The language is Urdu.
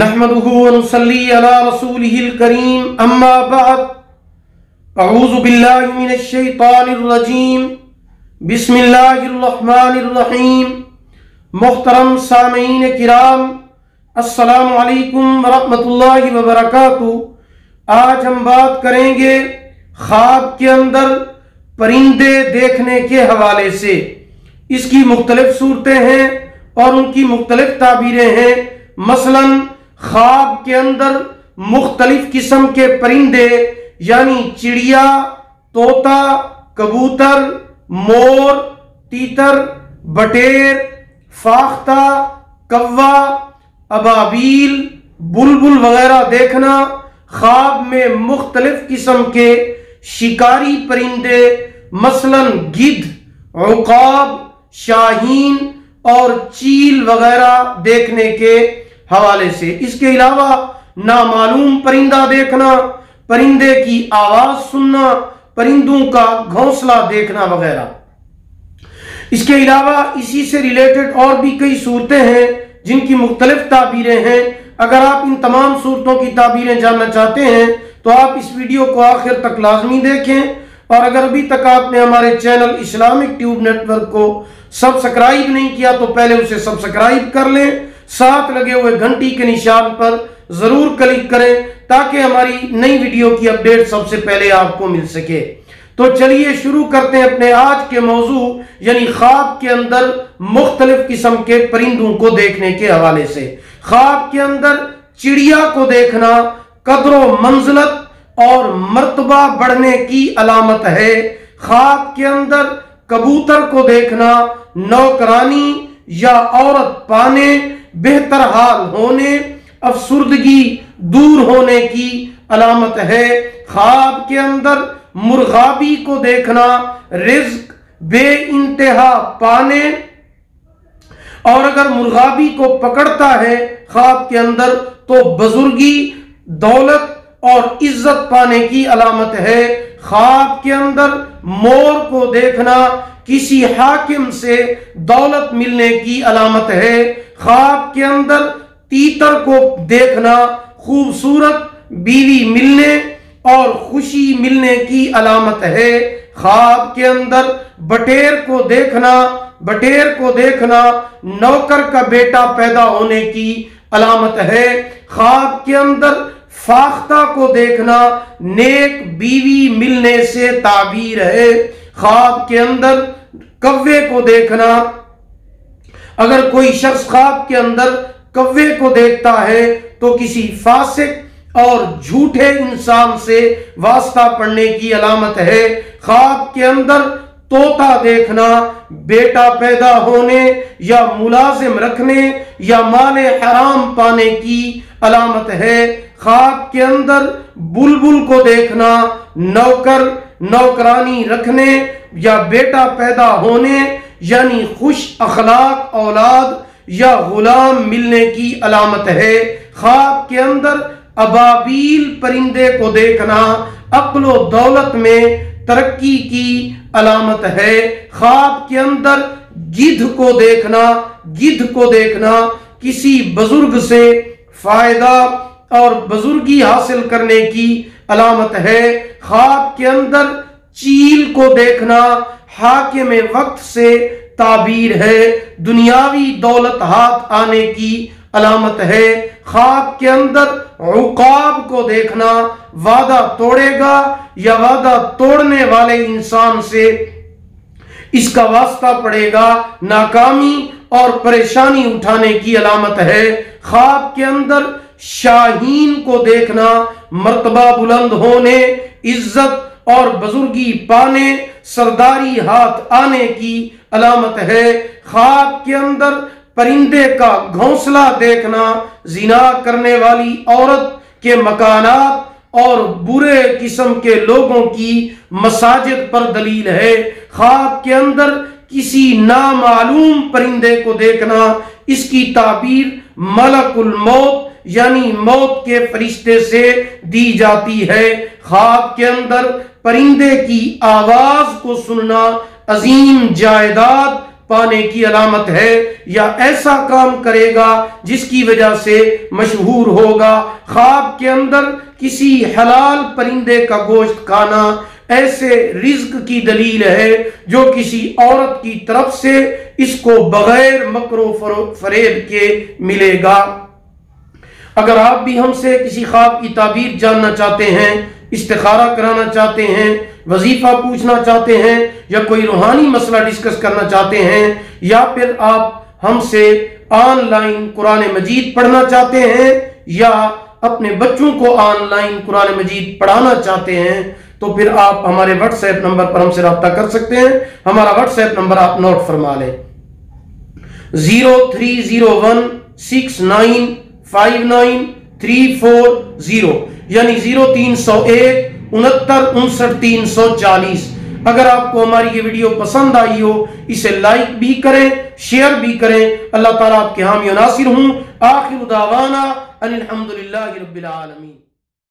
نحمده ونصلي على رسوله الكريم أما بعد أعوذ بالله من الشيطان الرجيم بسم اللہ الرحمن الرحیم. محترم سامعین کرام، السلام علیکم ورحمۃ اللہ وبرکاتہ. آج ہم بات کریں گے خواب کے اندر پرندے دیکھنے کے حوالے سے۔ اس کی مختلف صورتیں ہیں اور ان کی مختلف تعبیریں ہیں۔ مثلاً خواب کے اندر مختلف قسم کے پرندے یعنی چڑیا توتا کبوتر، مور، تیتر، بٹیر، فاختہ، کوا، ابابیل، بلبل وغیرہ دیکھنا خواب میں مختلف قسم کے شکاری پرندے، مثلا گدھ، عقاب، شاہین اور چیل وغیرہ دیکھنے کے حوالے سے۔ اس کے علاوہ نامعلوم پرندہ دیکھنا، پرندے کی آواز سننا، پرندوں کا گھونسلہ دیکھنا وغیرہ۔ اس کے علاوہ اسی سے ریلیٹڈ اور بھی کئی صورتیں ہیں جن کی مختلف تعبیریں ہیں۔ اگر آپ ان تمام صورتوں کی تعبیریں جاننا چاہتے ہیں، تو آپ اس ویڈیو کو آخر تک لازمی دیکھیں۔ اور اگر ابھی تک آپ نے ہمارے channel Islamic tube network کو سبسکرائب نہیں کیا، تو پہلے اسے سبسکرائب کر لیں۔ ساتھ لگے ہوئے گھنٹی کے نشان پر ضرور کلک کریں تاکہ ہماری نئی ویڈیو کی اپڈیٹ سب سے پہلے آپ کو مل سکے۔ تو چلیے شروع کرتے ہیں اپنے آج کے موضوع یعنی خواب کے اندر مختلف قسم کے پرندوں کو دیکھنے کے حوالے سے۔ خواب کے اندر چڑیا کو دیکھنا قدر و منزلت اور مرتبہ بڑھنے کی علامت ہے۔ خواب کے اندر کبوتر کو دیکھنا، نوکرانی یا عورت پانے بہتر حال ہونے، افسردگی دور ہونے کی علامت ہے۔ خواب کے اندر مرغابی کو دیکھنا، رزق بے انتہا پانے۔ اور اگر مرغابی کو پکڑتا ہے خواب کے اندر، تو بزرگی، دولت اور عزت پانے کی علامت ہے۔ خواب کے اندر مور کو دیکھنا، کسی حاکم سے دولت ملنے کی علامت ہے۔ خواب کے اندر تیتر کو دیکھنا، خوبصورت بیوی ملنے اور خوشی ملنے کی علامت ہے۔ خواب کے اندر بٹیر کو دیکھنا، بٹیر کو دیکھنا نوکر کا بیٹا پیدا ہونے کی علامت ہے۔ خواب کے اندر فاختہ کو دیکھنا نیک بیوی ملنے سے تعبیر ہے۔ خواب کے اندر کوے کو دیکھنا اگر کوئی شخص خواب کے اندر کوے کو دیکھتا ہے تو کسی فاسق اور جھوٹے انسان سے واسطہ پڑھنے کی علامت ہے۔ خواب کے اندر توتا دیکھنا، بیٹا پیدا ہونے یا ملازم رکھنے یا مال حرام پانے کی علامت ہے۔ خواب کے اندر بلبل کو دیکھنا، نوکر، نوکرانی رکھنے یا بیٹا پیدا ہونے یعنی خوش اخلاق، اولاد یا غلام ملنے کی علامت ہے۔ خواب کے اندر ابابیل پرندے کو دیکھنا عقل و دولت میں ترقی کی علامت ہے۔ خواب کے اندر گدھ کو دیکھنا، گدھ کو دیکھنا کسی بزرگ سے فائدہ اور بزرگی حاصل کرنے کی علامت ہے۔ خواب کے اندر چیل کو دیکھنا حاکم وقت سے تعبیر ہے۔ دنیاوی دولت ہاتھ آنے کی علامت ہے۔ خواب کے اندر عقاب کو دیکھنا وعدہ توڑے گا یا وعدہ توڑنے والے انسان سے اس کا واسطہ پڑے گا۔ ناکامی اور پریشانی اٹھانے کی علامت ہے۔ خواب کے اندر شاہین کو دیکھنا مرتبہ بلند ہونے، عزت اور بزرگی پانے۔ سرداری ہاتھ آنے کی علامت ہے۔ خواب کے اندر پرندے کا گھونسلہ دیکھنا، زنا کرنے والی عورت کے مکانات اور برے قسم کے لوگوں کی مساجد پر دلیل ہے۔ خواب کے اندر کسی نامعلوم پرندے کو دیکھنا، اس کی تعبیر ملک الموت یعنی موت کے فرشتے سے دی جاتی ہے۔ خواب کے اندر پرندے کی آواز کو سننا عظیم جائیداد پانے کی علامت ہے۔ یا ایسا کام کرے گا جس کی وجہ سے مشہور ہوگا۔ خواب کے اندر کسی حلال پرندے کا گوشت کھانا ایسے رزق کی دلیل ہے جو کسی عورت کی طرف سے اس کو بغیر مکر و فریب کے ملے گا۔ اگر آپ بھی ہم سے کسی خواب کی تعبیر جاننا چاہتے ہیں، استخارہ کرانا چاہتے ہیں، وظیفہ پوچھنا چاہتے ہیں، یا کوئی روحانی مسئلہ ڈسکس کرنا چاہتے ہیں، یا پھر آپ ہم سے آن لائن قرآن مجید پڑھنا چاہتے ہیں، یا اپنے بچوں کو آن لائن قرآن مجید پڑھانا چاہتے ہیں، تو پھر آپ ہمارے واٹس ایپ نمبر پر ہم سے رابطہ کر سکتے ہیں۔ ہمارا واٹس ایپ نمبر آپ نوٹ فرما لیں۔ Zero three zero one six nine five nine three four zero یعنی زیرو تین سو ایک انہتر انسٹھ تین سو چالیس۔ اگر آپ کو ہماری یہ ویڈیو پسند آئی ہو، اسے لائک بھی کریں، شیئر بھی کریں۔ اللہ تعالیٰ آپ کے حامی و ناصر ہوں۔ آخر دعوانا ان الحمدللہ رب العالمین۔